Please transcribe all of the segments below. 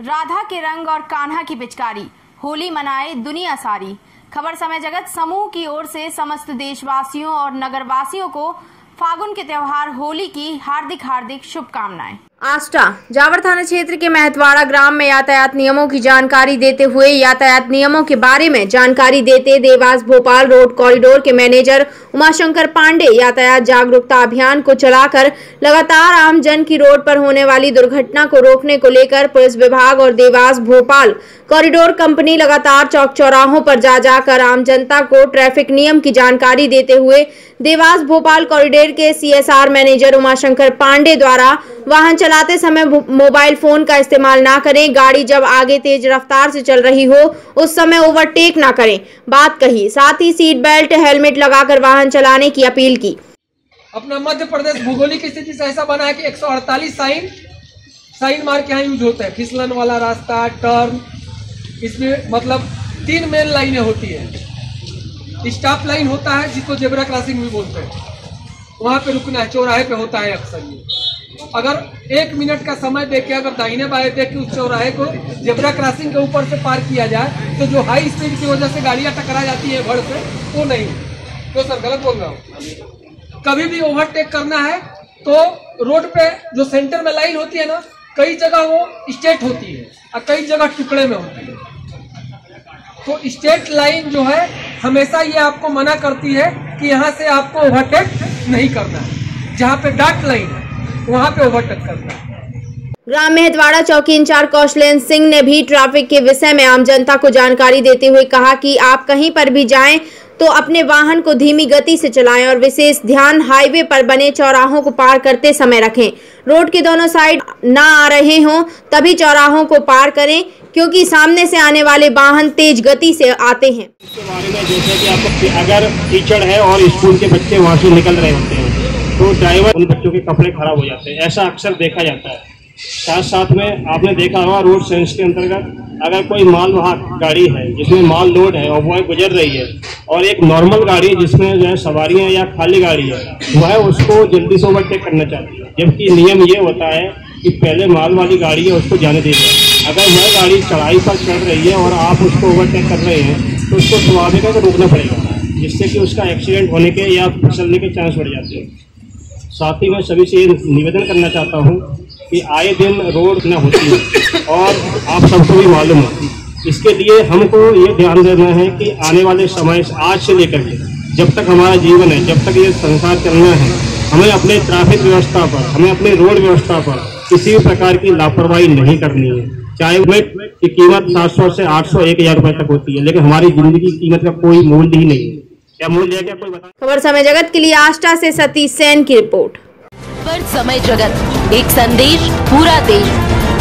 राधा के रंग और कान्हा की पिचकारी। होली मनाए दुनिया सारी। खबर समय जगत समूह की ओर से समस्त देशवासियों और नगरवासियों को फागुन के त्योहार, होली की हार्दिक हार्दिक शुभकामनाएँ। आष्टा, जावर थाना क्षेत्र के महतवाड़ा ग्राम में यातायात नियमों की जानकारी देते हुए यातायात नियमों के बारे में जानकारी देते देवास भोपाल रोड कॉरिडोर के मैनेजर उमाशंकर पांडे यातायात जागरूकता अभियान को चलाकर लगातार आम जन की रोड पर होने वाली दुर्घटना को रोकने को लेकर पुलिस विभाग और देवास भोपाल कॉरिडोर कंपनी लगातार चौक चौराहों पर जा जाकर आम जनता को ट्रैफ़िक नियम की जानकारी देते हुए देवास भोपाल कॉरिडोर के सीएसआर मैनेजर उमाशंकर पांडे द्वारा वाहन चलाते समय मोबाइल फ़ोन का इस्तेमाल ना करें, गाड़ी जब आगे तेज रफ्तार से चल रही हो, उस समय ओवरटेक ना करें। बात कही, साथ ही सीट बेल्ट, हेलमेट लगाकर वाहन चलाने की अपील की। अपना मध्य प्रदेश भौगोलिक स्थिति से ऐसा बना है कि 148 साइन साइन मार के यहाँ यूज़ होता है। फिसलन वाला रास्ता, टर्न, इसमें मतलब तीन मेन लाइनें होती है। स्टॉप लाइन होता है, जिसको जेबरा क्रॉसिंग भी बोलते हैं। वहाँ पे रुकना है, चौराहे पे होता है अक्सर ये। अगर एक मिनट का समय देख के, अगर दाहिने बाएँ देख के उस चौराहे को जेबरा क्रॉसिंग के ऊपर से पार किया जाए तो जो हाई स्पीड की वजह से गाड़ियाँ टकरा जाती है भड़ से, वो नहीं। तो सर, गलत बोल रहा हूँ। कभी भी ओवरटेक करना है तो रोड पे जो सेंटर में लाइन होती है ना, कई जगह वो स्टेट होती है, और कई जगह टुकड़े में होती है। तो स्टेट लाइन जो है, हमेशा ये आपको मना करती है कि यहाँ से आपको ओवरटेक नहीं करना है। जहाँ पे डार्क लाइन है, वहाँ पे ओवरटेक करना है। ग्राम मेहतवाड़ा चौकी इंचार्ज कौशलेन सिंह ने भी ट्रैफ़िक के विषय में आम जनता को जानकारी देते हुए कहा कि आप कहीं पर भी जाएँ तो अपने वाहन को धीमी गति से चलाएँ और विशेष ध्यान हाईवे पर बने चौराहों को पार करते समय रखें। रोड के दोनों साइड ना आ रहे हों, तभी चौराहों को पार करें, क्योंकि सामने से आने वाले वाहन तेज गति से आते हैं। इसके बारे में जैसे कि आपको अगर कीचड़ है और स्कूल के बच्चे वहाँ से निकल रहे होते हैं तो ड्राइवर उन बच्चों के कपड़े खराब हो जाते हैं। ऐसा अक्सर देखा जाता है। साथ साथ में आपने देखा होगा रोड सेंस के अंतर्गत अगर कोई माल वाहक गाड़ी है, जिसमें माल लोड है और वह गुजर रही है और एक नॉर्मल गाड़ी जिसमें जो है सवारियाँ या खाली गाड़ी है, वह उसको जल्दी से ओवरटेक करना चाहती है। जबकि नियम ये होता है कि पहले माल वाली गाड़ी है, उसको जाने दे अगर वह गाड़ी चढ़ाई पर चढ़ रही है और आप उसको ओवरटेक कर रहे हैं तो उसको स्वाभाविक है रोकना पड़ेगा, जिससे कि उसका एक्सीडेंट होने के या फिसलने के चांस बढ़ जाते हैं। साथ ही मैं सभी से ये निवेदन करना चाहता हूँ कि आए दिन रोड न होती है और आप सबको भी मालूम है। इसके लिए हमको ये ध्यान देना है कि आने वाले समय आज से लेकर के, जब तक हमारा जीवन है, जब तक ये संसार चलना है, हमें अपने ट्रैफ़िक व्यवस्था पर, हमें अपने रोड व्यवस्था पर किसी भी प्रकार की लापरवाही नहीं करनी है। चाहे वेट की कीमत 700 से 800 एक हज़ार रुपए तक होती है, लेकिन हमारी ज़िंदगी की कीमत का कोई मूल्य ही नहीं है। क्या मूल्य है क्या? कोई खबर समय जगत के लिए आष्टा से सतीश सेन की रिपोर्ट। खबर समय जगत। एक संदेश, पूरा देश।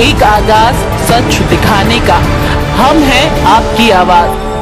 एक आगाज़ सच दिखाने का। हम हैं आपकी आवाज़।